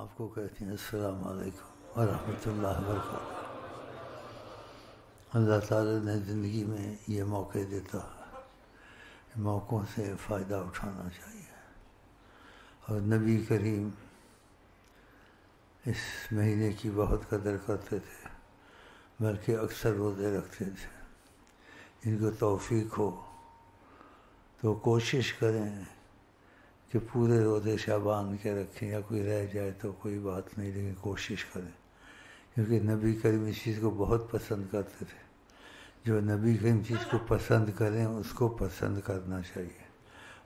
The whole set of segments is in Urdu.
آپ کو کہتے ہیں السلام علیکم ورحمۃ اللہ وبرکاتہ۔ اللہ تعالی نے زندگی میں یہ موقع دیتا ہے موقعوں سے فائدہ اٹھانا چاہیے۔ اور نبی کریم اس مہینے کی بہت قدر کرتے تھے، بلکہ اکثر روزے رکھتے تھے۔ ان کو توفیق ہو تو کوشش کریں کہ پورے روزے شابان کے رکھیں یا کوئی رہ جائے تو کوئی بات نہیں، لیکن کوشش کریں۔ کیونکہ نبی کریم اس چیز کو بہت پسند کرتے تھے۔ جو نبی کریم چیز کو پسند کریں، اس کو پسند کرنا چاہیے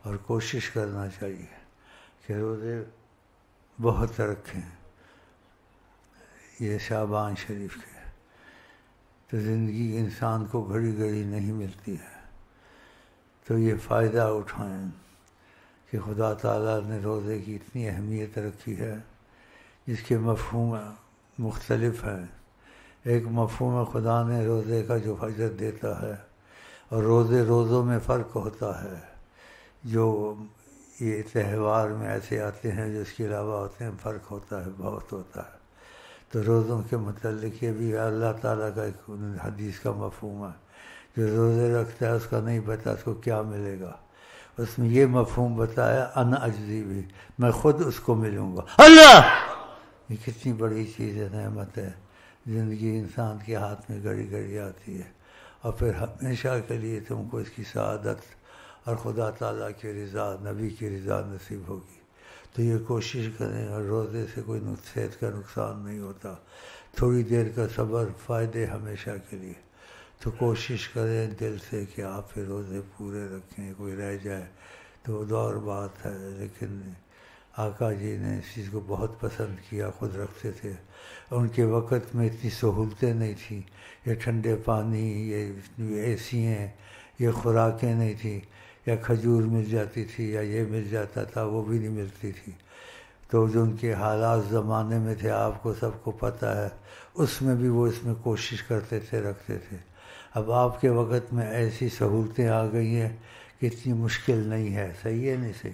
اور کوشش کرنا چاہیے کہ روزے بہت رکھیں یہ شابان شریف کے۔ تو زندگی انسان کو گھڑی گھڑی نہیں ملتی ہے۔ تو یہ فائدہ اٹھائیں۔ کہ خدا تعالیٰ نے روزے کی اتنی اہمیت رکھی ہے، جس کے مفہوم مختلف ہیں۔ ایک مفہوم خدا نے روزے کا جو فجر دیتا ہے، اور روزے روزوں میں فرق ہوتا ہے۔ جو یہ تہوار میں ایسے آتے ہیں، جو اس کے علاوہ ہوتے ہیں، فرق ہوتا ہے، بہت ہوتا ہے۔ تو روزوں کے متعلق یہ بھی اللہ تعالیٰ کا ایک حدیث کا مفہوم ہے۔ جو روزے رکھتا ہے، اس کا نہیں پتا اس کو کیا ملے گا۔ اس میں یہ مفہوم بتایا ان اجزی بھی میں خود اس کو ملوں گا۔ اللہ! یہ کتنی بڑی چیز ہے نعمت ہے۔ زندگی انسان کے ہاتھ میں گڑی گڑی آتی ہے۔ اور پھر ہمیشہ کے لیے تم کو اس کی سعادت اور خدا تعالیٰ کی رضا نبی کی رضا نصیب ہوگی۔ تو یہ کوشش کریں اور روزے سے کوئی صحت کا نقصان نہیں ہوتا۔ تھوڑی دیر کا صبر فائدے ہمیشہ کے لیے۔ تو کوشش کریں دل سے کہ آپ پھر روزے پورے رکھیں، کوئی رہ جائے تو دور بات ہے، لیکن آقا جی نے اس چیز کو بہت پسند کیا، خود رکھتے تھے۔ ان کے وقت میں اتنی سہولتیں نہیں تھیں یہ ٹھنڈے پانی یہ اے سی ہیں یہ خوراکیں نہیں تھیں، یا کھجور مل جاتی تھی، یا یہ مل جاتا تھا، وہ بھی نہیں ملتی تھی۔ تو جو ان کے حالات زمانے میں تھے، آپ کو سب کو پتہ ہے، اس میں بھی وہ اس میں کوشش کرتے تھے، رکھتے تھے۔ اب آپ کے وقت میں ایسی سہولتیں آ گئی ہیں کہ اتنی مشکل نہیں ہے۔ صحیح ہے نہیں صحیح؟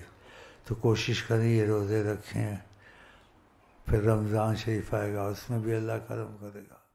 تو کوشش کریں، یہ روزے رکھیں۔ پھر رمضان شریف آئے گا، اس میں بھی اللہ کرم کرے گا۔